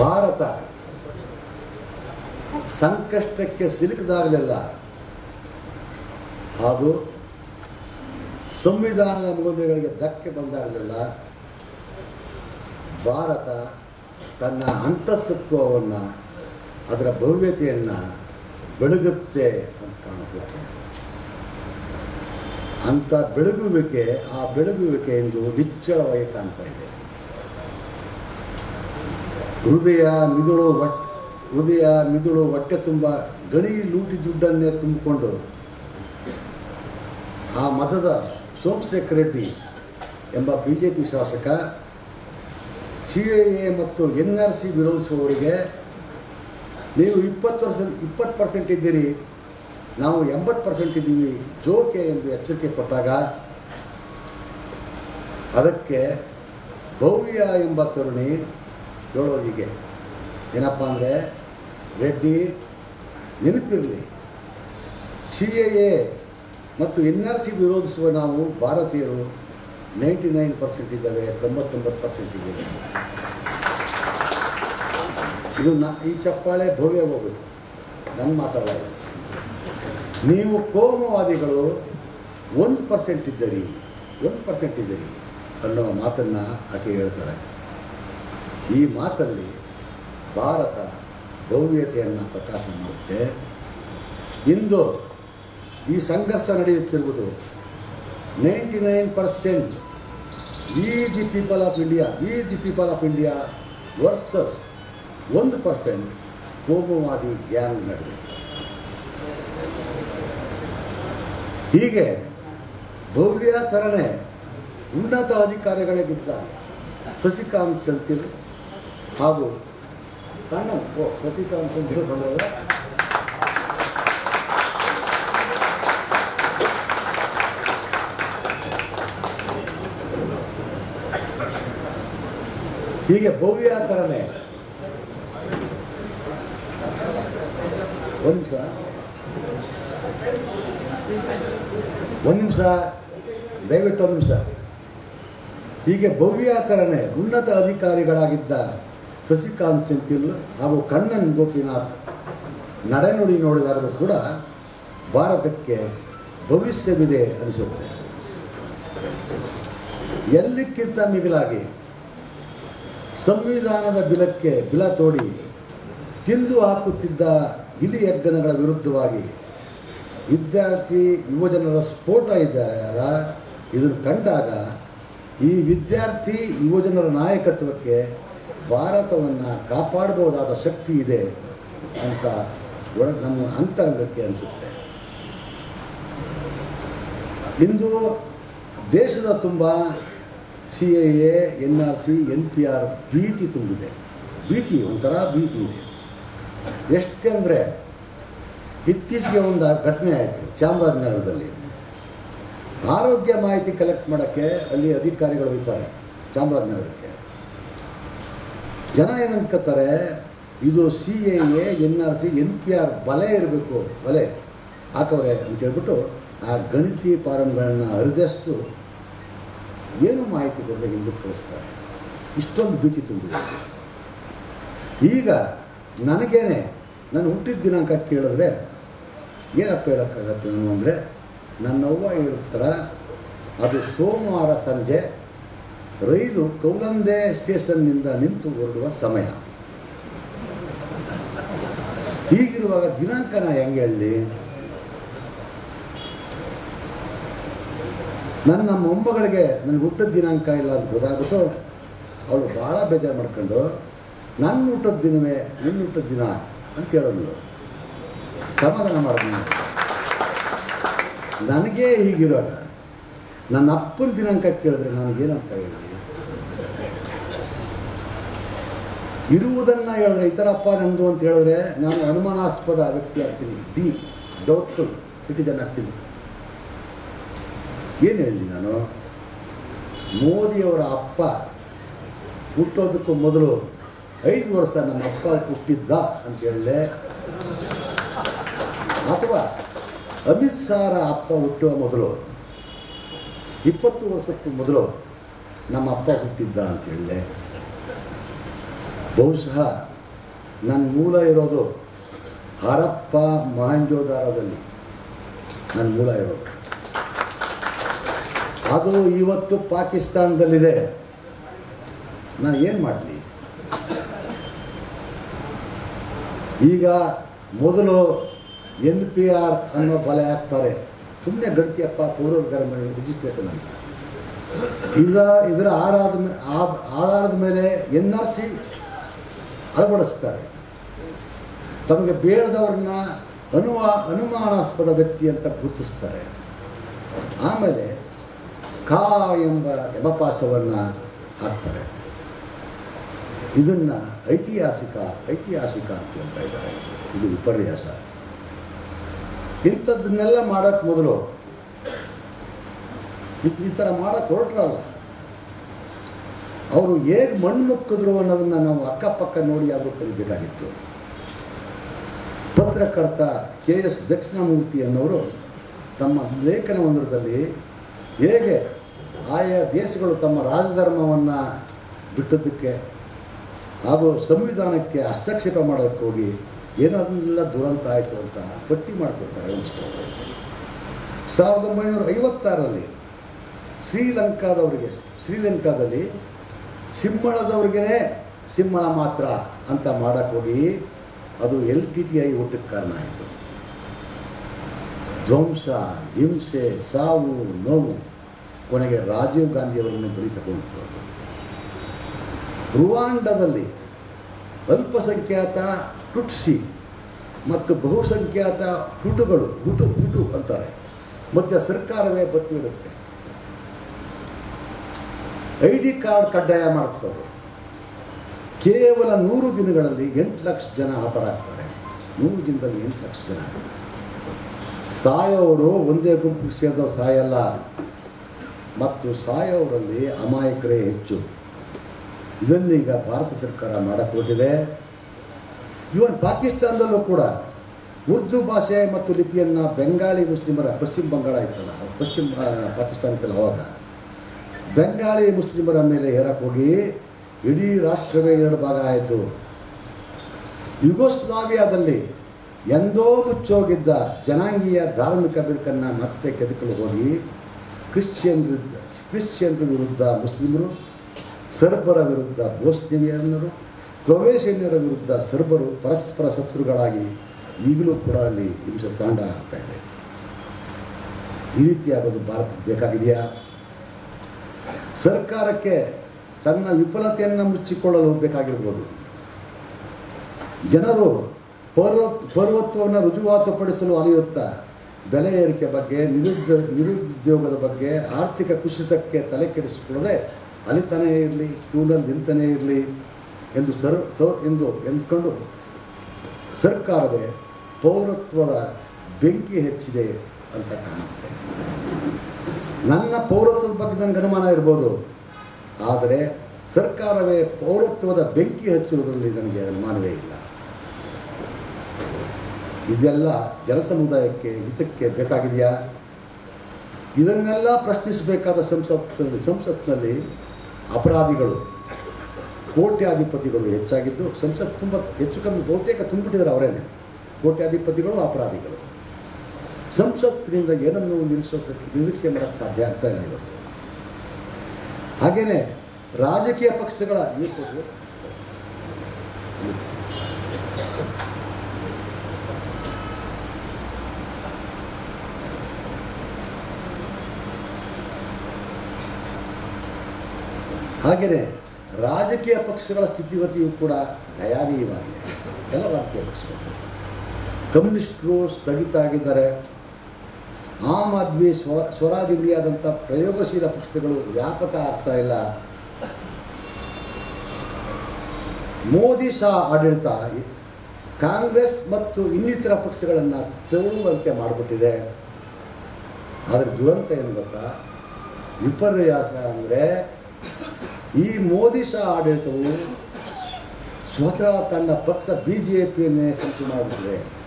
ಭಾರತ ಸಂಕಷ್ಟಕ್ಕೆ ಸಿಲುಕಿದಾಗಲೆಲ್ಲ ಹಾಗೂ ಸಂವಿಧಾನದ ಮೂಲಗಳಿಗೆ ಧಕ್ಕೆ ಬಂದಾಗಲೆಲ್ಲ ಭಾರತ ತನ್ನ ಅಂತಸತ್ವವನ್ನು ಅದರ ಭವ್ಯತೆಯನ್ನು ಬೆಳಗುತ್ತೆ ಅಂತ ಕಾಣಿಸುತ್ತೆ ಅಂಥ ಬೆಳಗುವಿಕೆ, ಆ ಬೆಳಗುವಿಕೆ ಎಂದು ನಿಚ್ಚಳವಾಗಿ ಕಾಣ್ತಾ ಇದೆ. ಹೃದಯ ಮಿದುಳು ಒಟ್ ಹೃದಯ ಮಿದುಳು ಹೊಟ್ಟೆ ತುಂಬ ಗಣಿ ಲೂಟಿ ದುಡ್ಡನ್ನೇ ತುಂಬಿಕೊಂಡು ಆ ಮತದ ಸೋಮಶೇಖರ್ ರೆಡ್ಡಿ ಎಂಬ ಬಿ ಜೆ ಪಿ ಶಾಸಕ, ಸಿ ಎ ಎ ಮತ್ತು ಎನ್ ಆರ್ ಸಿ ವಿರೋಧಿಸುವವರಿಗೆ ನೀವು ಇಪ್ಪತ್ತು ವರ್ಷ, ಇಪ್ಪತ್ತು ಪರ್ಸೆಂಟ್ ಇದ್ದೀರಿ, ನಾವು ಎಂಬತ್ತು ಪರ್ಸೆಂಟ್ ಇದ್ದೀವಿ, ಜೋಕೆ ಎಂದು ಎಚ್ಚರಿಕೆ ಕೊಟ್ಟಾಗ ಅದಕ್ಕೆ ಭವ್ಯ ಎಂಬ ತರುಣಿ ಹೇಳೋದು ಏನಪ್ಪ ಅಂದರೆ, ರೆಡ್ಡಿ ನೆನಪಿರಲಿ. ಸಿ ಎ ಎ ಮತ್ತು ಎನ್ ಆರ್ ಸಿ ವಿರೋಧಿಸುವ ನಾವು ಭಾರತೀಯರು ನೈಂಟಿ ನೈನ್ ಪರ್ಸೆಂಟ್ ಇದ್ದಾವೆ, ತೊಂಬತ್ತೊಂಬತ್ತು ಪರ್ಸೆಂಟ್ ಇದ್ದಾವೆ. ಇದು ನಾ, ಈ ಚಪ್ಪಾಳೆ ಭವ್ಯ ಹೋಗುತ್ತೆ. ನನ್ನ ಮಾತಾಡೋದು. ನೀವು ಕೋಮುವಾದಿಗಳು ಒಂದು ಪರ್ಸೆಂಟ್ ಇದ್ದೀರಿ, ಒಂದು ಪರ್ಸೆಂಟ್ ಇದ್ದೀರಿ ಅನ್ನೋ ಮಾತನ್ನು ಆಕೆ ಹೇಳ್ತಾಳೆ. ಈ ಮಾತಲ್ಲಿ ಭಾರತ ಭವ್ಯತೆಯನ್ನು ಪ್ರಕಾಶ ಮಾಡುತ್ತೆ. ಇಂದು ಈ ಸಂಘರ್ಷ ನಡೆಯುತ್ತಿರುವುದು ninety nine percent we the people of India we the people of India versus ಒಂದು ಪರ್ಸೆಂಟ್ ಕೋಮುವಾದಿ ಗ್ಯಾಂಗ್ ನಡೆದಿದೆ ಹೀಗೆ ಭವ್ಯ ಥರನೇ ಉನ್ನತ ಅಧಿಕಾರಿಗಳಿಗಿದ್ದ ಸಸಿಕಾಂತ್ ಸೆಂಥಿಲ್ ಹಾಗೂ ಕಣ್ಣನ್ ಓ ಅಂತ ಸೆಂಥಿಲ್ ಬಂದರೆ ಹೀಗೆ ಭವ್ಯ ಥರನೇ ಒಂದು ನಿಮಿಷ ಒಂದು ನಿಮಿಷ ದಯವಿಟ್ಟು ಒಂದು ನಿಮಿಷ ಹೀಗೆ ಭವ್ಯ ಆಚರಣೆ ಉನ್ನತ ಅಧಿಕಾರಿಗಳಾಗಿದ್ದ ಶಶಿಕಾಂತ್ ಸೆಂಥಿಲ್ ಹಾಗೂ ಕಣ್ಣನ್ ಗೋಪಿನಾಥ್ ನಡೆನುಡಿ ನೋಡಿದಾಗಲೂ ಕೂಡ ಭಾರತಕ್ಕೆ ಭವಿಷ್ಯವಿದೆ ಅನಿಸುತ್ತೆ. ಎಲ್ಲಕ್ಕಿಂತ ಮಿಗಿಲಾಗಿ ಸಂವಿಧಾನದ ಬಿಲಕ್ಕೆ ಬಿಲ ತೋಡಿ ತಿಂದು ಹಾಕುತ್ತಿದ್ದ ಇಲಿ ಯಜ್ಞನಗಳ ವಿರುದ್ಧವಾಗಿ ವಿದ್ಯಾರ್ಥಿ ಯುವಜನರ ಸ್ಫೋಟ ಇದೆಯಲ್ಲ ಇದನ್ನು ಕಂಡಾಗ ಈ ವಿದ್ಯಾರ್ಥಿ ಯುವಜನರ ನಾಯಕತ್ವಕ್ಕೆ ಭಾರತವನ್ನು ಕಾಪಾಡಬಹುದಾದ ಶಕ್ತಿ ಇದೆ ಅಂತ ಒಳಗೆ ನಮ್ಮ ಅಂತರಂಗಕ್ಕೆ ಅನಿಸುತ್ತೆ. ಇಂದು ದೇಶದ ತುಂಬ C A A, N R C, N P R ಭೀತಿ ತುಂಬಿದೆ. ಭೀತಿ, ಒಂಥರ ಭೀತಿ ಇದೆ. ಎಷ್ಟೆಂದರೆ ಇತ್ತೀಚೆಗೆ ಒಂದು ಘಟನೆ ಆಯಿತು ಚಾಮರಾಜನಗರದಲ್ಲಿ. ಆರೋಗ್ಯ ಮಾಹಿತಿ ಕಲೆಕ್ಟ್ ಮಾಡೋಕ್ಕೆ ಅಲ್ಲಿ ಅಧಿಕಾರಿಗಳು ಹೋಗ್ತಾರೆ ಚಾಮರಾಜನಗರಕ್ಕೆ. ಜನ ಏನಂದ್ಕೋತಾರೆ ಇದು C A A N R C N P R ಬಲೆ ಇರಬೇಕು, ಬಲೆ. ಹಾಕವ್ರೆ ಅಂತೇಳ್ಬಿಟ್ಟು ಆ ಗಣಿತಿ ಫಾರಮ್ಗಳನ್ನು ಅರಿದಷ್ಟು ಏನು ಮಾಹಿತಿ ಕೊಡದೆ ಹಿಂದಕ್ಕೆ ಕಳಿಸ್ತಾರೆ? ಇಷ್ಟೊಂದು ಭೀತಿ ತುಂಬಿದೆ. ಈಗ ನನಗೇನೆ, ನಾನು ಹುಟ್ಟಿದ ದಿನಾಂಕ ಕೇಳಿದ್ರೆ ಏನಪ್ಪ ಹೇಳೋಕ್ಕಾಗತ್ತೆ ನಾನು ಅಂದರೆ, ನನ್ನವ್ವ ಹೇಳ್ತಾರ ಅದು ಸೋಮವಾರ ಸಂಜೆ ರೈಲು ಕೌಲಂದೆ ಸ್ಟೇಷನ್ನಿಂದ ನಿಂತು ಹೊರಡುವ ಸಮಯ. ಹೀಗಿರುವಾಗ ದಿನಾಂಕನ ಹೆಂಗೆ ಹೇಳಲಿ ನನ್ನ ಮೊಮ್ಮಗಳಿಗೆ ನನಗೆ ಹುಟ್ಟಿದ ದಿನಾಂಕ ಇಲ್ಲ ಅಂತ ಗೊತ್ತಾಗ್ಬಿಟ್ಟು ಅವಳು ಭಾಳ ಬೇಜಾರು ಮಾಡ್ಕೊಂಡು, ನನ್ನ ಹುಟ್ಟದ ದಿನವೇ, ನಿನ್ನ ಹುಟ್ಟಿದ ದಿನ ಅಂತ ಹೇಳಿದ್ಲು ಸಮಾಧಾನ ಮಾಡಿದ್ನು ನನಗೇ ಹೀಗಿರುವಾಗ ನನ್ನ ಅಪ್ಪನ ದಿನಾಂಕ ಕೇಳಿದ್ರೆ ನನಗೇನಂತ ಹೇಳಿ? ಇರುವುದನ್ನು ಹೇಳಿದ್ರೆ ಈ ಥರಪ್ಪ ನಮ್ಮದು ಅಂತ ಹೇಳಿದ್ರೆ ನಾನು ಅನುಮಾನಾಸ್ಪದ ವ್ಯಕ್ತಿ ಆಗ್ತೀನಿ ಡಿ, ಡೌಟ್ಫುಲ್ ಸಿಟಿಜನ್ ಆಗ್ತೀನಿ. ಏನು ಹೇಳಿದೆ ನಾನು? ಮೋದಿಯವರ ಅಪ್ಪ ಹುಟ್ಟೋದಕ್ಕೂ ಮೊದಲು ಐದು ವರ್ಷ ನಮ್ಮ ಅಪ್ಪ ಹುಟ್ಟಿದ್ದ ಅಂತ ಹೇಳಿದೆ. ಅಥವಾ ಅಮಿತ್ ಶಾರ ಅಪ್ಪ ಹುಟ್ಟುವ ಮೊದಲು, ಇಪ್ಪತ್ತು ವರ್ಷಕ್ಕೂ ಮೊದಲು ನಮ್ಮ ಅಪ್ಪ ಹುಟ್ಟಿದ್ದ ಅಂತ ಹೇಳಿದೆ. ಬಹುಶಃ ನನ್ನ ಮೂಲ ಇರೋದು ಹರಪ್ಪ ಮಹಂಜೋದಾರದಲ್ಲಿ. ನನ್ನ ಮೂಲ ಇರೋದು. ಅದು ಇವತ್ತು ಪಾಕಿಸ್ತಾನದಲ್ಲಿದೆ. ನಾನು ಏನು ಮಾಡಲಿ? ಈಗ ಮೊದಲು ಎನ್ ಪಿ ಆರ್ ಅನ್ನೋ ಬಲೆ ಹಾಕ್ತಾರೆ. ಸುಮ್ಮನೆ ಗಡ್ತಿಯಪ್ಪ ಪೌರರ್ಗರ ಮನೆ ರಿಜಿಸ್ಟ್ರೇಷನ್ ಅಂತ. ಇದರ ಇದರ ಆದ್- ಆಧಾರದ ಮೇಲೆ ಎನ್ ಆರ್ ಸಿ ಅಳವಡಿಸ್ತಾರೆ. ತಮಗೆ ಬೇಡದವ್ರನ್ನ ಅನುಮಾ ಅನುಮಾನಾಸ್ಪದ ವ್ಯಕ್ತಿ ಅಂತ ಗುರುತಿಸ್ತಾರೆ. ಆಮೇಲೆ ಕಾ ಎಂಬ ಯಮಪಾಸವನ್ನು ಹಾಕ್ತಾರೆ. ಇದನ್ನು ಐತಿಹಾಸಿಕ ಐತಿಹಾಸಿಕ ಅಂತ ಹೇಳ್ತಾ ಇದ್ದಾರೆ. ಇದು ವಿಪರ್ಯಾಸ ಇಂಥದ್ದನ್ನೆಲ್ಲ ಮಾಡೋಕ್ಕೆ ಮೊದಲು, ಈ ಥರ ಮಾಡೋಕ್ಕೆ ಹೊರಟ್ರಲ್ಲ. ಅವರು ಹೇಗೆ ಮಣ್ಣು ಮುಕ್ಕಿದ್ರು ಅನ್ನೋದನ್ನು ನಾವು ಅಕ್ಕಪಕ್ಕ ನೋಡಿ ಆದರೂ ಕಲಿಬೇಕಾಗಿತ್ತು. ಪತ್ರಕರ್ತ ಕೆ ಎಸ್ ದಕ್ಷಿಣಮೂರ್ತಿ ಅನ್ನೋರು ತಮ್ಮ ಲೇಖನವೊಂದರದಲ್ಲಿ ಹೇಗೆ ಆಯಾ ದೇಶಗಳು ತಮ್ಮ ರಾಜಧರ್ಮವನ್ನು ಬಿಟ್ಟದ್ದಕ್ಕೆ ಹಾಗೂ ಸಂವಿಧಾನಕ್ಕೆ ಹಸ್ತಕ್ಷೇಪ ಮಾಡೋಕ್ಕೆ ಹೋಗಿ ದುರಂತ ಆಯಿತು ಅಂತ ಪಟ್ಟಿ ಮಾಡಿಕೊಡ್ತಾರೆ ಒಂದಿಷ್ಟು. ಸಾವಿರದ ಒಂಬೈನೂರ ಐವತ್ತಾರಲ್ಲಿ ಶ್ರೀಲಂಕಾದವರಿಗೆ, ಶ್ರೀಲಂಕಾದಲ್ಲಿ ಸಿಂಹಳದವ್ರಿಗೇ ಸಿಂಹಳ ಮಾತ್ರ ಅಂತ ಮಾಡೋಕ್ಕೋಗಿ ಅದು ಎಲ್ ಟಿ ಟಿ ಐ ಊಟಕ್ಕೆ ಕಾರಣ ಆಯಿತು. ಧ್ವಂಸ, ಹಿಂಸೆ, ಸಾವು, ನೋವು ಕೊನೆಗೆ ರಾಜೀವ್ ಗಾಂಧಿಯವರನ್ನು ಬಳಿ ಅದು. ರುವಾಂಡದಲ್ಲಿ ಅಲ್ಪಸಂಖ್ಯಾತ ಟುಟ್ಸಿ ಮತ್ತು ಬಹುಸಂಖ್ಯಾತ ಹುಟುಗಳು ಹುಟು ಹುಟು ಅಂತಾರೆ. ಮಧ್ಯ ಸರ್ಕಾರವೇ ಬತ್ತಿಡುತ್ತೆ ಐ ಡಿ ಕಾರ್ಡ್ ಕಡ್ಡಾಯ ಮಾಡ್ತಾರೆ ಕೇವಲ ನೂರು ದಿನಗಳಲ್ಲಿ ಎಂಟು ಲಕ್ಷ ಜನ ಹತರಾಗ್ತಾರೆ. ನೂರು ದಿನದಲ್ಲಿ ಎಂಟು ಲಕ್ಷ ಜನ. ಸಾಯೋರು ಒಂದೇ ಗುಂಪಿಗೆ ಸೇರಿದವ್ರು ಸಾಯಲ್ಲ. ಮತ್ತು ಸಾಯೋರಲ್ಲಿ ಅಮಾಯಕರೇ ಹೆಚ್ಚು. ಇದನ್ನೀಗ ಭಾರತ ಸರ್ಕಾರ ಮಾಡಕ್ಕೆ ಹೊರಟಿದೆ ಇವನ್ ಪಾಕಿಸ್ತಾನದಲ್ಲೂ ಕೂಡ ಉರ್ದು ಭಾಷೆ ಮತ್ತು ಲಿಪಿಯನ್ನು ಬೆಂಗಾಲಿ ಮುಸ್ಲಿಮರ ಪಶ್ಚಿಮ ಬಂಗಾಳ ಇತ್ತಲ್ಲ, ಪಶ್ಚಿಮ ಪಾಕಿಸ್ತಾನ ಇತ್ತಲ್ಲ ಅವಾಗ. ಬೆಂಗಾಲಿ ಮುಸ್ಲಿಮರ ಮೇಲೆ ಹೇರಕ್ಕೋಗಿ ಇಡೀ ರಾಷ್ಟ್ರವೇ ಎರಡು ಭಾಗ ಆಯಿತು. ಯುಗೋಸ್ಲಾವಿಯಾದಲ್ಲಿ ಎಂದೋ ಮುಚ್ಚೋಗಿದ್ದ ಜನಾಂಗೀಯ ಧಾರ್ಮಿಕ ಬಿರುಕನ್ನು ಮತ್ತೆ ಕೆದಕಲು ಹೋಗಿ ಕ್ರಿಶ್ಚಿಯನ್ ವಿರುದ್ಧ ಕ್ರಿಶ್ಚಿಯನ್ರ ವಿರುದ್ಧ ಮುಸ್ಲಿಮರು, ಸರ್ಬರ ವಿರುದ್ಧ ಬೋಸ್ನಿಯನ್ನರು ಕ್ರೊವೇಷಿಯನ್ನರ ವಿರುದ್ಧ ಸರ್ಬರು ಪರಸ್ಪರ ಶತ್ರುಗಳಾಗಿ ಈಗಲೂ ಕೂಡ ಅಲ್ಲಿ ಹಿಂಸೆ ತಾಂಡ ಆಗ್ತಾ ಇದೆ. ಈ ರೀತಿಯಾಗೋದು ಭಾರತಕ್ಕೆ ಬೇಕಾಗಿದೆಯಾ? ಸರ್ಕಾರಕ್ಕೆ ತನ್ನ ವಿಫಲತೆಯನ್ನು ಮುಚ್ಚಿಕೊಳ್ಳಲು ಬೇಕಾಗಿರ್ಬೋದು ಜನರು ಪೌರ್ವ ಪೌರತ್ವವನ್ನು ರುಜುವಾತುಪಡಿಸಲು ಅಲಿಯುತ್ತಾ ಬೆಲೆ ಏರಿಕೆ ಬಗ್ಗೆ, ನಿರುದ್ಯ, ನಿರುದ್ಯೋಗದ ಬಗ್ಗೆ ಆರ್ಥಿಕ ಕುಸಿತಕ್ಕೆ ತಲೆ ಕೆಡಿಸಿಕೊಳ್ಳದೆ ಅಲಿತಾನೇ ಇರಲಿ ಕ್ಯೂನಲ್ಲಿ ನಿಂತನೇ ಇರಲಿ ಎಂದು ಸರ್ ಎಂದು ಎಂದ್ಕೊಂಡು ಸರ್ಕಾರವೇ ಪೌರತ್ವದ ಬೆಂಕಿ ಹೆಚ್ಚಿದೆ ಅಂತ ಕಾಣುತ್ತೆ ನನ್ನ ಪೌರತ್ವದ ಬಗ್ಗೆ ನನಗೆ ಅನುಮಾನ ಇರ್ಬೋದು. ಆದರೆ ಸರ್ಕಾರವೇ ಪೌರತ್ವದ ಬೆಂಕಿ ಹಚ್ಚುವುದರಲ್ಲಿ ನನಗೆ ಅನುಮಾನವೇ ಇಲ್ಲ. ಇದೆಲ್ಲ ಜನಸಮುದಾಯಕ್ಕೆ, ಹಿತಕ್ಕೆ ಬೇಕಾಗಿದೆಯಾ? ಇದನ್ನೆಲ್ಲ ಪ್ರಶ್ನಿಸಬೇಕಾದ ಸಂಸತ್ನಲ್ಲಿ ಸಂಸತ್ನಲ್ಲಿ ಅಪರಾಧಿಗಳು, ಕೋಟ್ಯಾಧಿಪತಿಗಳು ಹೆಚ್ಚಾಗಿದ್ದು, ಸಂಸತ್ ತುಂಬ ಹೆಚ್ಚು ಕಮ್ಮಿ, ಬಹುತೇಕ ತುಂಬಿಟ್ಟಿದ್ದಾರೆ ಅವರೇನೆ. ಕೋಟ್ಯಾಧಿಪತಿಗಳು, ಅಪರಾಧಿಗಳು. ಸಂಸತ್ತಿನಿಂದ ಏನನ್ನು ನಿಲ್ಲಿಸೋದಕ್ಕೆ ನಿರೀಕ್ಷೆ ಮಾಡೋಕ್ಕೆ ಸಾಧ್ಯ ಆಗ್ತಾ ಇಲ್ಲ ಇವತ್ತು. ಹಾಗೆಯೇ ರಾಜಕೀಯ ಪಕ್ಷಗಳ ಕೊಡ್ರಿ. ಹಾಗೆಯೇ ರಾಜಕೀಯ ಪಕ್ಷಗಳ ಸ್ಥಿತಿಗತಿಯು ಕೂಡ ದಯಾನೀಯವಾಗಿದೆ. ಎಲ್ಲ ರಾಜಕೀಯ ಪಕ್ಷಗಳು. ಕಮ್ಯುನಿಸ್ಟರು ಸ್ಥಗಿತ ಆಗಿದ್ದಾರೆ ಆಮ್ ಆದ್ಮಿ ಸ್ವ ಸ್ವರಾಜ್ ಇಂಡಿಯಾದಂಥ ಪ್ರಯೋಗಶೀಲ ಪಕ್ಷಗಳು ವ್ಯಾಪಕ ಆಗ್ತಾ ಇಲ್ಲ. ಮೋದಿ ಶಾ ಆಡಳಿತ ಕಾಂಗ್ರೆಸ್ ಮತ್ತು ಇನ್ನಿತರ ಪಕ್ಷಗಳನ್ನು ತೆವಳುವಂತೆ ಮಾಡಿಬಿಟ್ಟಿದೆ. ಆದರೆ ದುರಂತ ಏನು ಗೊತ್ತಾ? ವಿಪರ್ಯಾಸ ಅಂದರೆ ಈ ಮೋದಿ ಶಾ ಆಡಳಿತವು ಸ್ವತಃ ತನ್ನ ಪಕ್ಷ ಬಿ ಜೆ ಪಿಯನ್ನೇ ಸಂಚು ಮಾಡಿಬಿಟ್ಟಿದೆ.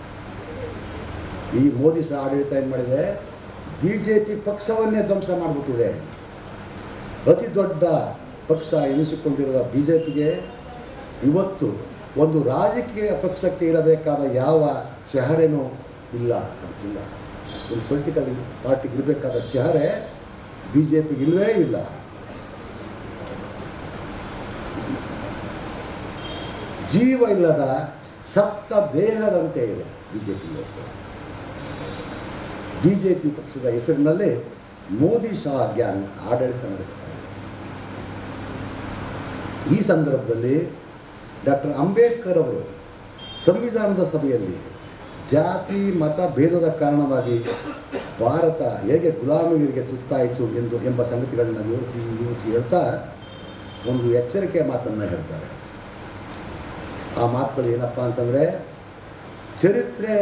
ಈ ಮೋದಿ ಸಹ ಆಡಳಿತ ಏನು ಮಾಡಿದೆ? ಬಿ ಜೆ ಪಿ ಪಕ್ಷವನ್ನೇ ಧ್ವಂಸ ಮಾಡಿಬಿಟ್ಟಿದೆ. ಅತಿ ದೊಡ್ಡ ಪಕ್ಷ ಎನಿಸಿಕೊಂಡಿರುವ ಬಿ ಜೆ ಪಿಗೆ ಇವತ್ತು ಒಂದು ರಾಜಕೀಯ ಪಕ್ಷಕ್ಕೆ ಇರಬೇಕಾದ ಯಾವ ಚಹರೆನೂ ಇಲ್ಲ ಅದಕ್ಕಿಲ್ಲ ಒಂದು ಪೊಲಿಟಿಕಲ್ ಪಾರ್ಟಿಗೆ ಇರಬೇಕಾದ ಚಹರೆ ಬಿ ಜೆ ಪಿಗೆ ಇಲ್ಲವೇ ಇಲ್ಲ. ಜೀವ ಇಲ್ಲದ ಸತ್ತ ದೇಹದಂತೆ ಇದೆ ಬಿ ಜೆ ಪಿ ಇವತ್ತು. ಬಿ ಜೆ ಪಿ ಪಕ್ಷದ ಹೆಸರಿನಲ್ಲಿ ಮೋದಿ ಶಾ ಗ್ಯಾಂಗ್ ಆಡಳಿತ ನಡೆಸ್ತಾ ಈ ಸಂದರ್ಭದಲ್ಲಿ ಡಾಕ್ಟರ್ ಅಂಬೇಡ್ಕರ್ ಅವರು ಸಂವಿಧಾನದ ಸಭೆಯಲ್ಲಿ ಜಾತಿ, ಮತ ಭೇದದ ಕಾರಣವಾಗಿ ಭಾರತ ಹೇಗೆ ಗುಲಾಮಗಿರಿಗೆ ತುತ್ತಾಯಿತು ಎಂದು ಎಂಬ ಸಂಗತಿಗಳನ್ನು ವಿವರಿಸಿ ವಿವರಿಸಿ ಹೇಳ್ತಾ ಒಂದು ಎಚ್ಚರಿಕೆಯ ಮಾತನ್ನು ಹೇಳ್ತಾರೆ. ಆ ಮಾತುಗಳು ಏನಪ್ಪ ಅಂತಂದರೆ, ಚರಿತ್ರೆ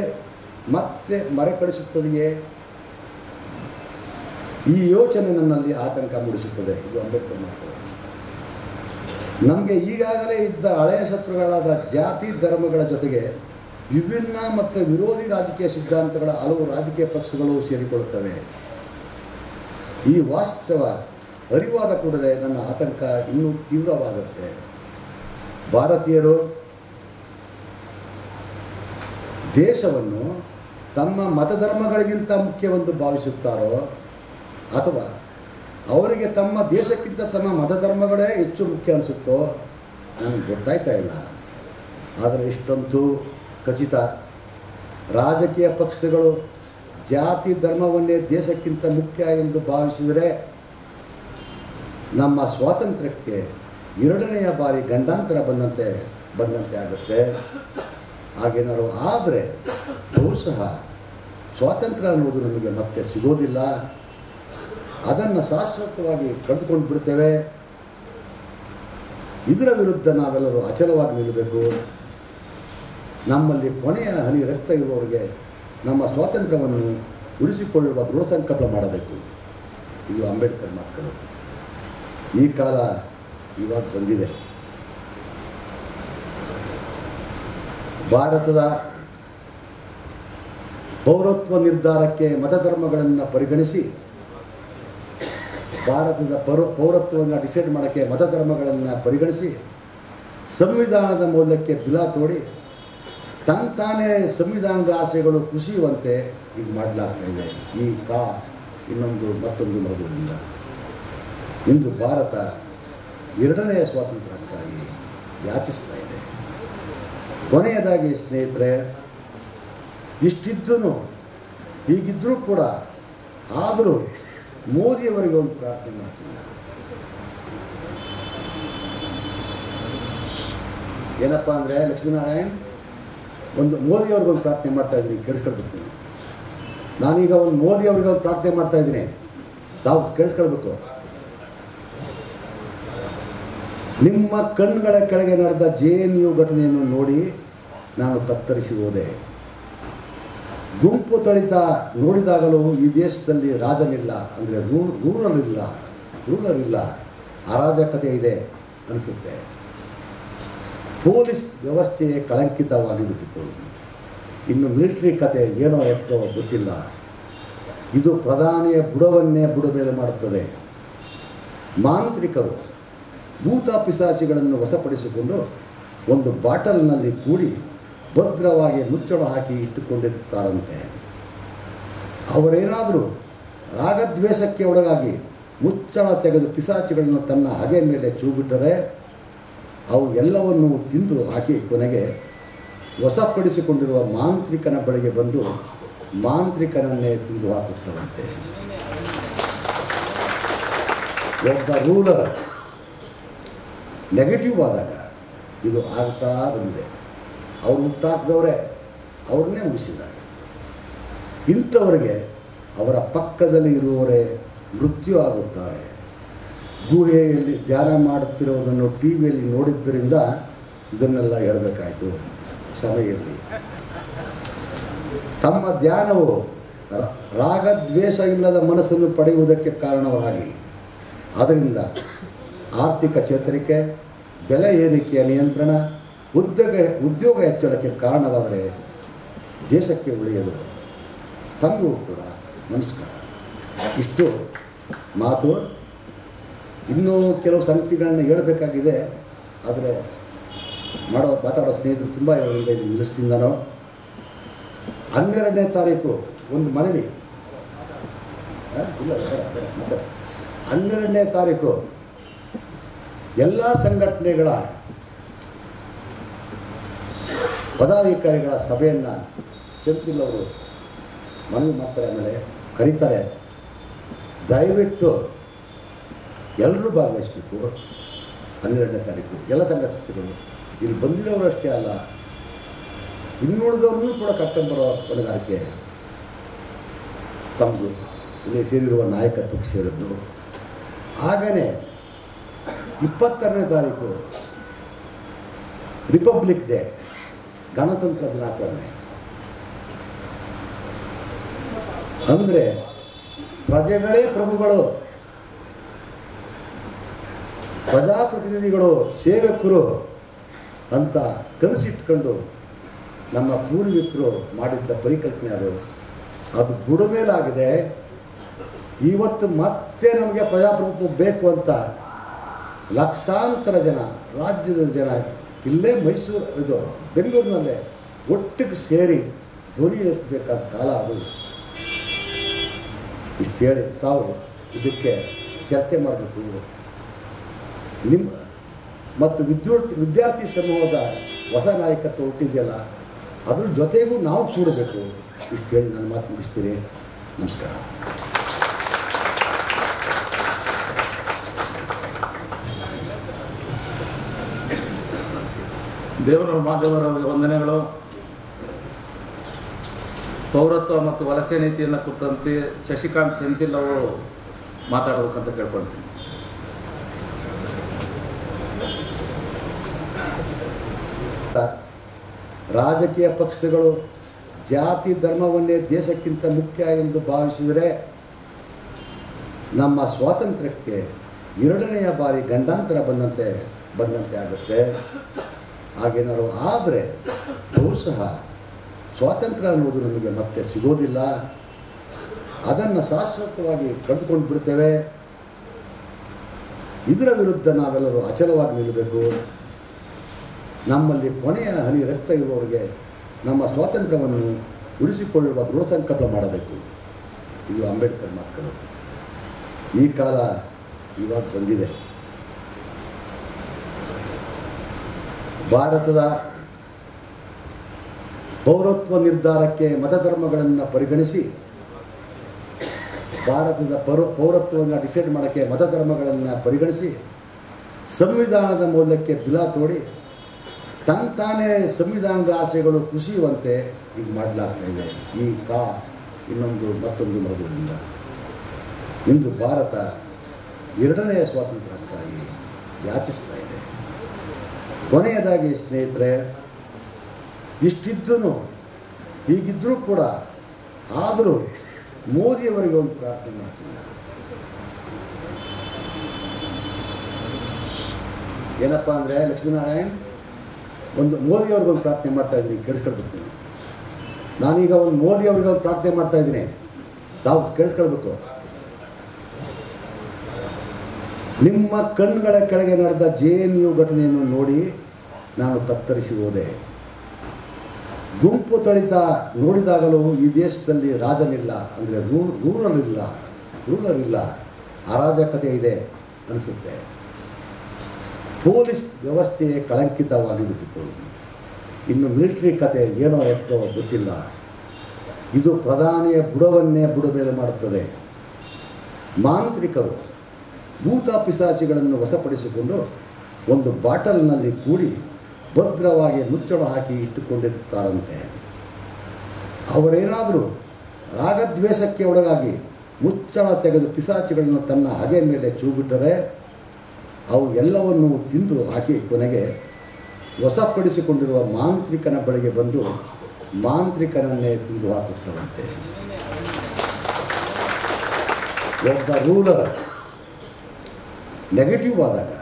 ಮತ್ತೆ ಮರೆಕಳಿಸುತ್ತದೆಯೇ? ಈ ಯೋಚನೆ ನನ್ನಲ್ಲಿ ಆತಂಕ ಮೂಡಿಸುತ್ತದೆ. ಇದು ಅಂಬೇಡ್ಕರ್ ಮಾತು. ನಮಗೆ ಈಗಾಗಲೇ ಇದ್ದ ಹಳೆಯ ಶತ್ರುಗಳಾದ ಜಾತಿ, ಧರ್ಮಗಳ ಜೊತೆಗೆ ವಿಭಿನ್ನ ಮತ್ತು ವಿರೋಧಿ ರಾಜಕೀಯ ಸಿದ್ಧಾಂತಗಳ ಹಲವು ರಾಜಕೀಯ ಪಕ್ಷಗಳು ಸೇರಿಕೊಳ್ಳುತ್ತವೆ. ಈ ವಾಸ್ತವ ಅರಿವಾದ ಕೂಡಲೇ ನನ್ನ ಆತಂಕ ಇನ್ನೂ ತೀವ್ರವಾಗುತ್ತೆ. ಭಾರತೀಯರು, ದೇಶವನ್ನು ತಮ್ಮ ಮತಧರ್ಮಗಳಿಗಿಂತ ಮುಖ್ಯವೆಂದು ಭಾವಿಸುತ್ತಾರೋ, ಅಥವಾ ಅವರಿಗೆ ತಮ್ಮ ದೇಶಕ್ಕಿಂತ ತಮ್ಮ ಮತಧರ್ಮಗಳೇ ಹೆಚ್ಚು ಮುಖ್ಯ ಅನಿಸುತ್ತೋ, ನನಗೆ ಗೊತ್ತಾಯ್ತಾ ಇಲ್ಲ. ಆದರೆ ಇಷ್ಟಂತೂ ಖಚಿತ. ರಾಜಕೀಯ ಪಕ್ಷಗಳು ಜಾತಿ ಧರ್ಮವನ್ನೇ ದೇಶಕ್ಕಿಂತ ಮುಖ್ಯ ಎಂದು ಭಾವಿಸಿದರೆ, ನಮ್ಮ ಸ್ವಾತಂತ್ರ್ಯಕ್ಕೆ ಎರಡನೆಯ ಬಾರಿ ಗಂಡಾಂತರ ಬಂದಂತೆ ಬಂದಂತೆ ಆಗುತ್ತೆ. ಹಾಗೇನಾದ್ರು ಆದರೆ ಬಹುಶಃ ಸ್ವಾತಂತ್ರ್ಯ ಅನ್ನೋದು ನಮಗೆ ಮತ್ತೆ ಸಿಗೋದಿಲ್ಲ. ಅದನ್ನು ಶಾಶ್ವತವಾಗಿ ಕಳೆದುಕೊಂಡು ಬಿಡ್ತೇವೆ. ಇದರ ವಿರುದ್ಧ ನಾವೆಲ್ಲರೂ ಅಚಲವಾಗಿ ನಿಲ್ಲಬೇಕು. ನಮ್ಮಲ್ಲಿ ಕೊನೆಯ ಹನಿ ರಕ್ತ ಇರುವವರಿಗೆ ನಮ್ಮ ಸ್ವಾತಂತ್ರ್ಯವನ್ನು ಉಳಿಸಿಕೊಳ್ಳುವ ದೃಢ ಸಂಕಲ್ಪ ಮಾಡಬೇಕು. ಇದು ಅಂಬೇಡ್ಕರ್ ಮಾತುಗಳು. ಈ ಕಾಲ ಇವಾಗ ಬಂದಿದೆ. ಭಾರತದ ಪೌರತ್ವ ನಿರ್ಧಾರಕ್ಕೆ ಮತಧರ್ಮಗಳನ್ನು ಪರಿಗಣಿಸಿ ಭಾರತದ ಪೌರ, ಪೌರತ್ವವನ್ನು ಡಿಸೈಡ್ ಮಾಡೋಕ್ಕೆ ಮತಧರ್ಮಗಳನ್ನು ಪರಿಗಣಿಸಿ ಸಂವಿಧಾನದ ಮೌಲ್ಯಕ್ಕೆ ಬಿಲ ತೋಡಿ ತನ್ನ ತಾನೇ ಸಂವಿಧಾನದ ಆಸೆಗಳು ಕುಸಿಯುವಂತೆ ಈಗ ಮಾಡಲಾಗ್ತಾ ಇದೆ. ಈ ಕಾ ಇನ್ನೊಂದು ಮತ್ತೊಂದು ಮಗುವಿನಿಂದ ಇಂದು ಭಾರತ ಎರಡನೆಯ ಸ್ವಾತಂತ್ರ್ಯಕ್ಕಾಗಿ ಯಾಚಿಸ್ತಾ ಇದೆ. ಕೊನೆಯದಾಗಿ ಸ್ನೇಹಿತರೆ ಇಷ್ಟಿದ್ದೂ ಈಗಿದ್ದರೂ ಕೂಡ ಆದರೂ ಮೋದಿಯವರಿಗೆ ಒಂದು ಪ್ರಾರ್ಥನೆ ಮಾಡ್ತೀನಿ. ಏನಪ್ಪ ಅಂದರೆ ಲಕ್ಷ್ಮೀನಾರಾಯಣ್, ಒಂದು ಮೋದಿಯವ್ರಿಗೊಂದು ಪ್ರಾರ್ಥನೆ ಮಾಡ್ತಾ ಇದ್ದೀನಿ ಕೇಳಿಸ್ಕೊಳ್ಬಿಡ್ತೀನಿ ನಾನೀಗ ಒಂದು ಮೋದಿಯವ್ರಿಗೆ ಒಂದು ಪ್ರಾರ್ಥನೆ ಮಾಡ್ತಾ ಇದ್ದೀನಿ. ತಾವು ಕೇಳಿಸ್ಕೊಳ್ಬೇಕು ನಿಮ್ಮ ಕಣ್ಗಳ ಕೆಳಗೆ ನಡೆದ ಜೆ ಎನ್ ಯು ಘಟನೆಯನ್ನು ನೋಡಿ ನಾನು ತತ್ತರಿಸಿ ಹೋದೆ. ಗುಂಪು ತಳಿತ ನೋಡಿದಾಗಲೂ ಈ ದೇಶದಲ್ಲಿ ರಾಜನಿಲ್ಲ. ಅಂದರೆ ರೂ ರೂರಲ್ ಇಲ್ಲ ಅರಾಜಕತೆ ಇದೆ ಅನಿಸುತ್ತೆ. ಪೊಲೀಸ್ ವ್ಯವಸ್ಥೆಯೇ ಕಳಂಕಿತವಾಗಿ ಬಿಟ್ಟಿತ್ತು. ಇನ್ನು ಮಿಲಿಟ್ರಿ ಕತೆ ಏನೋ ಎತ್ತೋ ಗೊತ್ತಿಲ್ಲ. ಇದು ಪ್ರಧಾನಿಯ ಬುಡವನ್ನೇ ಬುಡಮೇಲೆ ಮಾಡುತ್ತದೆ. ಮಾಂತ್ರಿಕರು ಭೂತ ಪಿಸಾಚಿಗಳನ್ನು ವಶಪಡಿಸಿಕೊಂಡು ಒಂದು ಬಾಟಲ್ನಲ್ಲಿ ಕೂಡಿ ಭದ್ರವಾಗಿ ಮುಚ್ಚಳ ಹಾಕಿ ಇಟ್ಟುಕೊಂಡಿರುತ್ತಾರಂತೆ. ಅವರೇನಾದರೂ ರಾಗದ್ವೇಷಕ್ಕೆ ಒಳಗಾಗಿ ಮುಚ್ಚಳ ತೆಗೆದು ಪಿಸಾಚಿಗಳನ್ನು ತನ್ನ ಹಗೆ ಮೇಲೆ ಚೂಬಿಟ್ಟರೆ ಅವು ಎಲ್ಲವನ್ನೂ ತಿಂದು ಹಾಕಿ ಕೊನೆಗೆ ವಶಪಡಿಸಿಕೊಂಡಿರುವ ಮಾಂತ್ರಿಕನ ಬಳಿಗೆ ಬಂದು ಮಾಂತ್ರಿಕನನ್ನೇ ತಿಂದು ಹಾಕುತ್ತವಂತೆ. ಒಬ್ಬ ರೂಲರ್ ನೆಗೆಟಿವ್ ಆದಾಗ ಇದು ಆಗ್ತಾ ಬಂದಿದೆ. ಅವ್ರು ಹುಟ್ಟಾಕಿದವರೇ ಅವ್ರನ್ನೇ ಮುಗಿಸಿದ್ದಾರೆ. ಇಂಥವ್ರಿಗೆ ಅವರ ಪಕ್ಕದಲ್ಲಿ ಇರುವವರೇ ಮೃತ್ಯು ಆಗುತ್ತಾರೆ. ಗುಹೆಯಲ್ಲಿ ಧ್ಯಾನ ಮಾಡುತ್ತಿರುವುದನ್ನು ಟಿ ವಿಯಲ್ಲಿ ನೋಡಿದ್ದರಿಂದ ಇದನ್ನೆಲ್ಲ ಹೇಳಬೇಕಾಯಿತು ಸಭೆಯಲ್ಲಿ ತಮ್ಮ ಧ್ಯಾನವು ರಾಗದ್ವೇಷ ಇಲ್ಲದ ಮನಸ್ಸನ್ನು ಪಡೆಯುವುದಕ್ಕೆ ಕಾರಣವಾಗಿ, ಅದರಿಂದ ಆರ್ಥಿಕ ಚೇತರಿಕೆ, ಬೆಲೆ ಏರಿಕೆಯ ನಿಯಂತ್ರಣ ಉದ್ಯೋಗ ಉದ್ಯೋಗ ಹೆಚ್ಚಳಕ್ಕೆ ಕಾರಣವಾದರೆ ದೇಶಕ್ಕೆ ಉಳಿಯಲು ತಮಗೂ ಕೂಡ ನಮಸ್ಕಾರ ಇಷ್ಟು ಮಾತು. ಇನ್ನೂ ಕೆಲವು ಸಂಗತಿಗಳನ್ನ ಹೇಳಬೇಕಾಗಿದೆ. ಆದರೆ ಮಾಡೋ, ಮಾತಾಡೋ ಸ್ನೇಹಿತರು ತುಂಬ ಇರೋದ್ರಿಂದ ಇಲ್ಲಿ ನಿಲ್ಲಿಸ್ತೀನಿ ನಾನು ಹನ್ನೆರಡನೇ ತಾರೀಕು ಒಂದು ಮನವಿ? ಇಲ್ಲ ಹನ್ನೆರಡನೇ ತಾರೀಕು ಎಲ್ಲ ಸಂಘಟನೆಗಳ ಪದಾಧಿಕಾರಿಗಳ ಸಭೆಯನ್ನು ಸೆಂಥಿಲ್ ಅವರು ಮನವಿ ಮಾಡ್ತಾರೆ, ಆಮೇಲೆ ಕರೀತಾರೆ. ದಯವಿಟ್ಟು ಎಲ್ಲರೂ ಭಾಗವಹಿಸಬೇಕು. ಹನ್ನೆರಡನೇ ತಾರೀಕು, ಎಲ್ಲ ಸಂಘಟನೆಗಳು ಇಲ್ಲಿ ಬಂದಿರೋರು ಅಷ್ಟೇ ಅಲ್ಲ, ಇನ್ನುಳಿದವ್ರನ್ನೂ ಕೂಡ ಕರ್ಕೊಂಡ್ಬರೋ ಹೊಣೆಗಾರಿಕೆ ತಮ್ಮದು ಇಲ್ಲಿ ಸೇರಿರುವ ನಾಯಕತ್ವಕ್ಕೆ ಸೇರಿದ್ದು. ಹಾಗೆಯೇ ಇಪ್ಪತ್ತಾರನೇ ತಾರೀಕು ರಿಪಬ್ಲಿಕ್ ಡೇ ಗಣತಂತ್ರ ದಿನಾಚರಣೆ. ಅಂದರೆ ಪ್ರಜೆಗಳೇ ಪ್ರಭುಗಳು, ಪ್ರಜಾಪ್ರತಿನಿಧಿಗಳು, ಸೇವಕರು ಅಂತ ಕನಸಿಟ್ಕೊಂಡು ನಮ್ಮ ಪೂರ್ವಿಕರು ಮಾಡಿದ್ದ ಪರಿಕಲ್ಪನೆ ಅದು. ಅದು ಬುಡಮೇಲಾಗಿದೆ ಇವತ್ತು ಮತ್ತೆ ನಮಗೆ ಪ್ರಜಾಪ್ರಭುತ್ವ ಬೇಕು ಅಂತ ಲಕ್ಷಾಂತರ ಜನ, ರಾಜ್ಯದ ಜನ ಇಲ್ಲೇ ಮೈಸೂರು, ಇದು ಬೆಂಗಳೂರಿನಲ್ಲೇ ಒಟ್ಟಿಗೆ ಸೇರಿ ಧ್ವನಿ ಎತ್ತಬೇಕಾದ ಕಾಲ ಅದು. ಇಷ್ಟು ಹೇಳಿ ತಾವು ಇದಕ್ಕೆ ಚರ್ಚೆ ಮಾಡಬೇಕು ನಿಮ್ಮ ಮತ್ತು ವಿದ್ಯಾರ್ಥಿ ವಿದ್ಯಾರ್ಥಿ ಸಮೂಹದ ಹೊಸ ನಾಯಕತ್ವ ಹುಟ್ಟಿದೆಯಲ್ಲ, ಅದ್ರ ಜೊತೆಗೂ ನಾವು ಕೂಡಬೇಕು. ಇಷ್ಟು ಹೇಳಿ ನಾನು ಮಾತು ಮುಗಿಸ್ತೀನಿ. ನಮಸ್ಕಾರ. ದೇವರ ಮಾಧ್ಯಮರ ವಂದನೆಗಳು. ಪೌರತ್ವ ಮತ್ತು ವಲಸೆ ನೀತಿಯನ್ನು ಕುರಿತಂತೆ ಶಶಿಕಾಂತ್ ಸೆಂಥಿಲ್ ಅವರು ಮಾತಾಡಬೇಕಂತ ಕೇಳ್ಕೊಳ್ತೀನಿ. ರಾಜಕೀಯ ಪಕ್ಷಗಳು ಜಾತಿ ಧರ್ಮವನ್ನೇ ದೇಶಕ್ಕಿಂತ ಮುಖ್ಯ ಎಂದು ಭಾವಿಸಿದರೆ ನಮ್ಮ ಸ್ವಾತಂತ್ರ್ಯಕ್ಕೆ ಎರಡನೆಯ ಬಾರಿ ಗಂಡಾಂತರ ಬಂದಂತೆ ಬಂದಂತೆ ಆಗುತ್ತೆ. ಹಾಗೇನಾದ್ರು ಆದರೆ ಬಹುಶಃ ಸ್ವಾತಂತ್ರ್ಯ ಅನ್ನೋದು ನಮಗೆ ಮತ್ತೆ ಸಿಗೋದಿಲ್ಲ. ಅದನ್ನು ಶಾಶ್ವತವಾಗಿ ಕಳೆದುಕೊಂಡು ಬಿಡ್ತೇವೆ. ಇದರ ವಿರುದ್ಧ ನಾವೆಲ್ಲರೂ ಅಚಲವಾಗಿ ನಿಲ್ಲಬೇಕು ನಮ್ಮಲ್ಲಿ ಕೊನೆಯ ಹನಿ ರಕ್ತ ಇರುವವರಿಗೆ ನಮ್ಮ ಸ್ವಾತಂತ್ರ್ಯವನ್ನು ಉಳಿಸಿಕೊಳ್ಳುವ ದೃಢ ಸಂಕಲ್ಪ ಮಾಡಬೇಕು. ಇದು ಅಂಬೇಡ್ಕರ್ ಮಾತುಗಳು. ಈ ಕಾಲ ಇವಾಗ ಬಂದಿದೆ. ಭಾರತದ ಪೌರತ್ವ ನಿರ್ಧಾರಕ್ಕೆ ಮತಧರ್ಮಗಳನ್ನು ಪರಿಗಣಿಸಿ ಭಾರತದ ಪೌರ, ಪೌರತ್ವವನ್ನು ಡಿಸೈಡ್ ಮಾಡೋಕ್ಕೆ ಮತಧರ್ಮಗಳನ್ನು ಪರಿಗಣಿಸಿ ಸಂವಿಧಾನದ ಮೌಲ್ಯಕ್ಕೆ ಬಿಲ ತೋಡಿ ತನ್ನ ತಾನೇ ಸಂವಿಧಾನದ ಆಸೆಗಳು ಕುಸಿಯುವಂತೆ ಈಗ ಮಾಡಲಾಗ್ತಾ ಇದೆ. ಈ ಕಾ ಇನ್ನೊಂದು ಮತ್ತೊಂದು ಮರದಿಂದ ಇಂದು ಭಾರತ ಎರಡನೆಯ ಸ್ವಾತಂತ್ರ್ಯಕ್ಕಾಗಿ ಯಾಚಿಸ್ತಾ ಇದೆ. ಕೊನೆಯದಾಗಿ ಸ್ನೇಹಿತರೆ ಇಷ್ಟಿದ್ದೂ ಈಗಿದ್ದರೂ ಕೂಡ, ಆದರೂ ಮೋದಿಯವರಿಗೆ ಒಂದು ಪ್ರಾರ್ಥನೆ ಮಾಡ್ತೀನಿ. ಏನಪ್ಪ ಅಂದರೆ, ಲಕ್ಷ್ಮೀನಾರಾಯಣ್, ಒಂದು ಮೋದಿಯವ್ರಿಗೊಂದು ಪ್ರಾರ್ಥನೆ ಮಾಡ್ತಾ ಇದ್ದೀನಿ ಕೇಳಿಸ್ಕೊಳ್ಬಿಡ್ತೀನಿ ನಾನೀಗ ಒಂದು ಮೋದಿಯವ್ರಿಗೆ ಒಂದು ಪ್ರಾರ್ಥನೆ ಮಾಡ್ತಾ ಇದ್ದೀನಿ. ತಾವು ಕೇಳಿಸ್ಕೊಳ್ಬೇಕು ನಿಮ್ಮ ಕಣ್ಗಳ ಕೆಳಗೆ ನಡೆದ ಜೆ ಎನ್ ಯು ಘಟನೆಯನ್ನು ನೋಡಿ ನಾನು ತತ್ತರಿಸಿ ಹೋದೆ ಗುಂಪು ತಳಿತ ನೋಡಿದಾಗಲೂ ಈ ದೇಶದಲ್ಲಿ ರಾಜನಿಲ್ಲ ಅಂದರೆ ರೂಲ್ ರೂರಲ್ ಇಲ್ಲ ಅರಾಜಕತೆ ಇದೆ ಅನಿಸುತ್ತೆ. ಪೊಲೀಸ್ ವ್ಯವಸ್ಥೆಯೇ ಕಳಂಕಿತವಾಗಿಬಿಟ್ಟಿತ್ತು ಇನ್ನು ಮಿಲಿಟ್ರಿ ಕತೆ ಏನೋ ಎತ್ತೋ ಗೊತ್ತಿಲ್ಲ. ಇದು ಪ್ರಧಾನಿಯ ಬುಡವನ್ನೇ ಬುಡಮೇಲೆ ಮಾಡುತ್ತದೆ. ಮಾಂತ್ರಿಕರು ಭೂತ ಪಿಸಾಚಿಗಳನ್ನು ವಶಪಡಿಸಿಕೊಂಡು ಒಂದು ಬಾಟಲ್ನಲ್ಲಿ ಕೂಡಿ ಭದ್ರವಾಗಿ ಮುಚ್ಚಳ ಹಾಕಿ ಇಟ್ಟುಕೊಂಡಿರುತ್ತಾರಂತೆ. ಅವರೇನಾದರೂ ರಾಗದ್ವೇಷಕ್ಕೆ ಒಳಗಾಗಿ ಮುಚ್ಚಳ ತೆಗೆದು ಪಿಸಾಚಿಗಳನ್ನು ತನ್ನ ಹಗೆ ಮೇಲೆ ಚೂಬಿಟ್ಟರೆ ಅವು ಎಲ್ಲವನ್ನೂ ತಿಂದು ಹಾಕಿ ಕೊನೆಗೆ ವಶಪಡಿಸಿಕೊಂಡಿರುವ ಮಾಂತ್ರಿಕನ ಬಳಿಗೆ ಬಂದು ಮಾಂತ್ರಿಕನನ್ನೇ ತಿಂದು ಹಾಕುತ್ತವಂತೆ. ಒಬ್ಬ ರೂಲರ್ ನೆಗೆಟಿವ್ ಆದಾಗ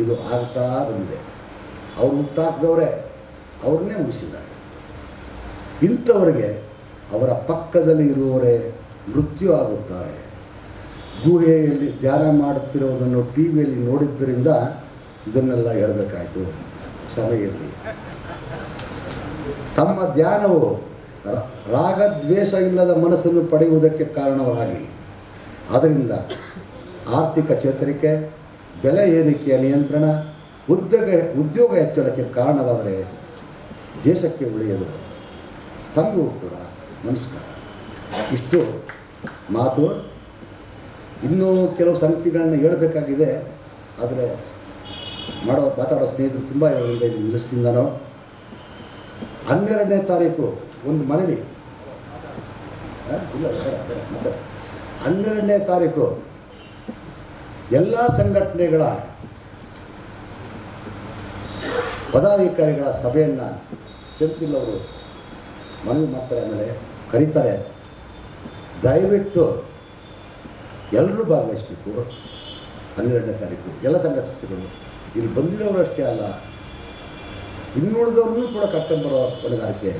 ಇದು ಆಗ್ತಾ ಬಂದಿದೆ. ಅವ್ರು ಮುಟ್ಟಾಕ್ದವ್ರೆ ಅವ್ರನ್ನೇ ಮುಗಿಸಿದ್ದಾರೆ. ಇಂಥವರಿಗೆ ಅವರ ಪಕ್ಕದಲ್ಲಿ ಇರುವವರೇ ಮೃತ್ಯು ಆಗುತ್ತಾರೆ. ಗುಹೆಯಲ್ಲಿ ಧ್ಯಾನ ಮಾಡುತ್ತಿರುವುದನ್ನು ಟಿ ವಿಯಲ್ಲಿ ನೋಡಿದ್ದರಿಂದ ಇದನ್ನೆಲ್ಲ ಹೇಳಬೇಕಾಯಿತು ಸಭೆಯಲ್ಲಿ ತಮ್ಮ ಧ್ಯಾನವು ರಾಗದ್ವೇಷ ಇಲ್ಲದ ಮನಸ್ಸನ್ನು ಪಡೆಯುವುದಕ್ಕೆ ಕಾರಣವಾಗಿ, ಅದರಿಂದ ಆರ್ಥಿಕ ಚೇತರಿಕೆ, ಬೆಲೆ ಏರಿಕೆಯ ನಿಯಂತ್ರಣ ಉದ್ಯೋಗ ಉದ್ಯೋಗ ಹೆಚ್ಚಳಕ್ಕೆ ಕಾರಣವಾದರೆ ದೇಶಕ್ಕೆ ಉಳಿಯಲು ತಮಗೂ ಕೂಡ ನಮಸ್ಕಾರ. ಇಷ್ಟು ಮಾತು. ಇನ್ನೂ ಕೆಲವು ಸಂಗತಿಗಳನ್ನ ಹೇಳಬೇಕಾಗಿದೆ. ಆದರೆ ಮಾಡೋ, ಮಾತಾಡೋ ಸ್ನೇಹಿತರು ತುಂಬ ಇರೋದ್ರಿಂದ ಇಲ್ಲಿ ನಿಲ್ಲಿಸ್ತೀನಿ ನಾನು ಹನ್ನೆರಡನೇ ತಾರೀಕು ಒಂದು ಮನವಿ? ಇಲ್ಲ ಹನ್ನೆರಡನೇ ತಾರೀಕು ಎಲ್ಲ ಸಂಘಟನೆಗಳ ಪದಾಧಿಕಾರಿಗಳ ಸಭೆಯನ್ನು ಶಿರ್ತಿಲ್ಲವರು ಅವರು ಮನವಿ ಮಾಡ್ತಾರೆ, ಆಮೇಲೆ ಕರೀತಾರೆ. ದಯವಿಟ್ಟು ಎಲ್ಲರೂ ಭಾಗವಹಿಸಬೇಕು, ಹನ್ನೆರಡನೇ ತಾರೀಕು, ಎಲ್ಲ ಸಂಘಟನೆಗಳು ಇಲ್ಲಿ ಬಂದಿರೋರು ಅಷ್ಟೇ ಅಲ್ಲ, ಇನ್ನುಳಿದವ್ರನ್ನೂ ಕೂಡ ಕರ್ಕೊಂಡ್ಬರೋ ಹೊಣೆಗಾರಿಕೆ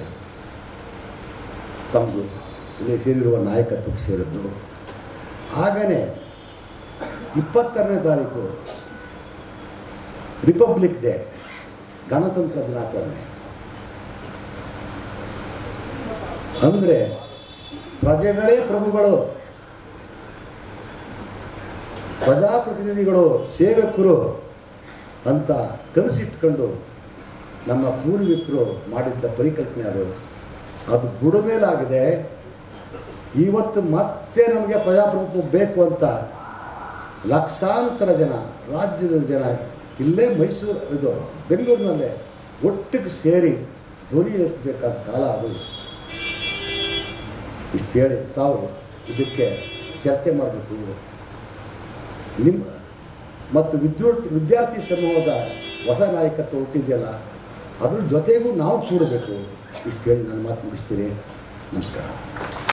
ತಮ್ಮದು ಇಲ್ಲಿ ಸೇರಿರುವ ನಾಯಕತ್ವಕ್ಕೆ ಸೇರಿದ್ದು. ಹಾಗೆಯೇ ಇಪ್ಪತ್ತಾರನೇ ತಾರೀಕು ರಿಪಬ್ಲಿಕ್ ಡೇ ಗಣತಂತ್ರ ದಿನಾಚರಣೆ. ಅಂದರೆ ಪ್ರಜೆಗಳೇ ಪ್ರಭುಗಳು, ಪ್ರಜಾಪ್ರತಿನಿಧಿಗಳು, ಸೇವಕರು ಅಂತ ಕನಸಿಟ್ಕೊಂಡು ನಮ್ಮ ಪೂರ್ವಿಕರು ಮಾಡಿದ್ದ ಪರಿಕಲ್ಪನೆ ಅದು. ಅದು ಬುಡಮೇಲಾಗಿದೆ ಇವತ್ತು ಮತ್ತೆ ನಮಗೆ ಪ್ರಜಾಪ್ರಭುತ್ವ ಬೇಕು ಅಂತ ಲಕ್ಷಾಂತರ ಜನ, ರಾಜ್ಯದ ಜನ ಇಲ್ಲೇ ಮೈಸೂರು, ಇದು ಬೆಂಗಳೂರಿನಲ್ಲೇ ಒಟ್ಟಿಗೆ ಸೇರಿ ಧ್ವನಿ ಎತ್ತಬೇಕಾದ ಕಾಲ ಅದು. ಇಷ್ಟು ಹೇಳಿ ತಾವು ಇದಕ್ಕೆ ಚರ್ಚೆ ಮಾಡಬೇಕು ನಿಮ್ಮ ಮತ್ತು ವಿದ್ಯಾರ್ಥಿ ವಿದ್ಯಾರ್ಥಿ ಸಮೂಹದ ಹೊಸ ನಾಯಕತ್ವ ಹುಟ್ಟಿದೆಯಲ್ಲ, ಅದ್ರ ಜೊತೆಗೂ ನಾವು ಕೂಡಬೇಕು. ಇಷ್ಟು ಹೇಳಿ ನಾನು ಮಾತು ಮುಗಿಸ್ತೀನಿ. ನಮಸ್ಕಾರ.